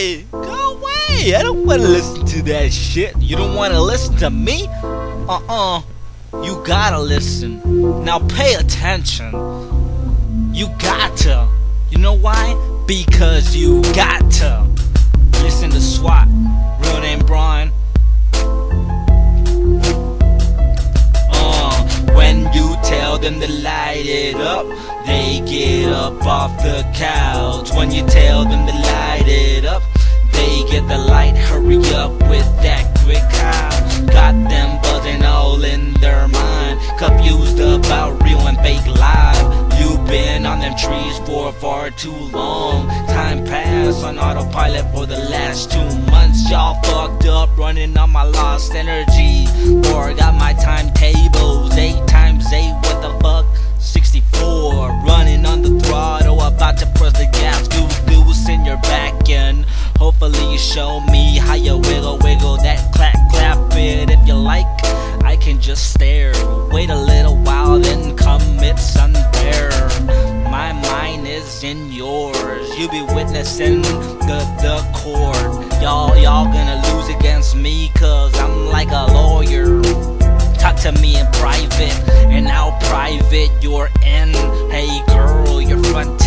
away! Go away! I don't wanna listen to that shit. You don't wanna listen to me? Uh-uh. You gotta listen. Now pay attention. You got to. You know why? Because you got to. Listen to SWAT. Real name Brian. Uh, when you tell them to light it up, they get up off the couch. When you tell them to light it up, they the light. Hurry up with that quick house. Got them buzzing all in their mind. Confused about real and fake live. You've been on them trees for far too long. Time passed on autopilot for the last two months. Y'all fucked up, running on my lost energy. Or got my timetables, show me how you wiggle wiggle that clap clap it. If you like, I can just stare. Wait a little while, then commit unfair. My mind is in yours. You be witnessing the the court. Y'all y'all gonna lose against me, cause I'm like a lawyer. Talk to me in private, and how private you're in. Hey girl, your front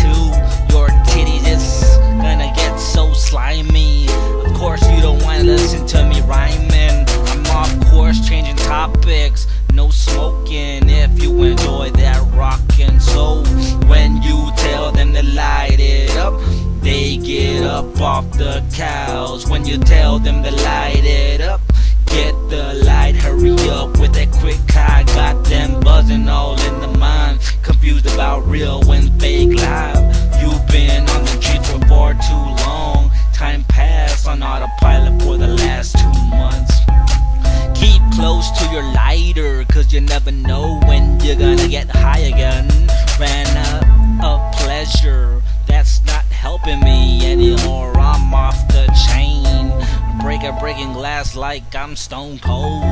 off the cows When you tell them to light it up. Get the light, hurry up with that quick eye. Got them buzzing all in the mind. Confused about real and fake live. You've been on the streets for far too long. Time passed on autopilot for the last two months. Keep close to your lighter, cause you never know when you're gonna get high again. Ran out of pleasure, that's not helping me anymore. Off the chain. Break a breaking glass like I'm stone cold.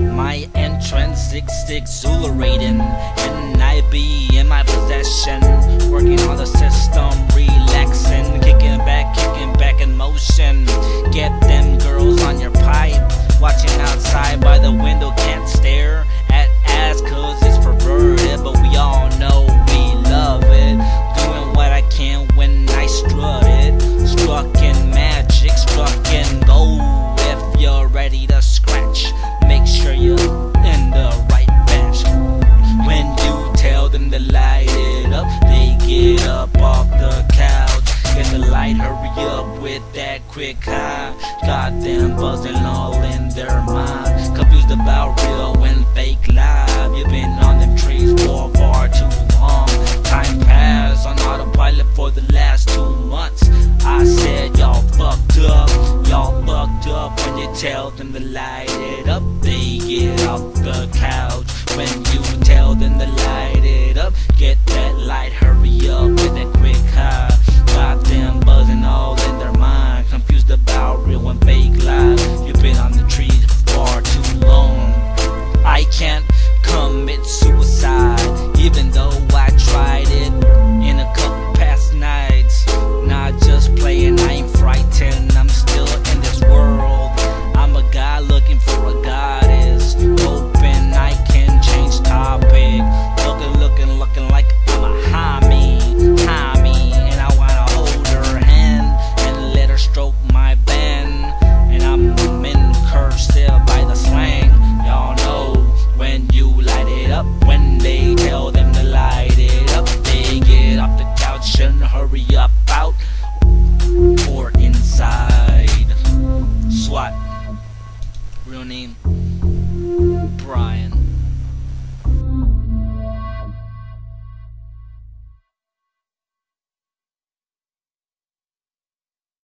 My entrance is exhilarating, and I be in my possession. Working on the system, relaxing, kicking back, kicking back in motion. Get with that quick high. Got them buzzing all in their mind.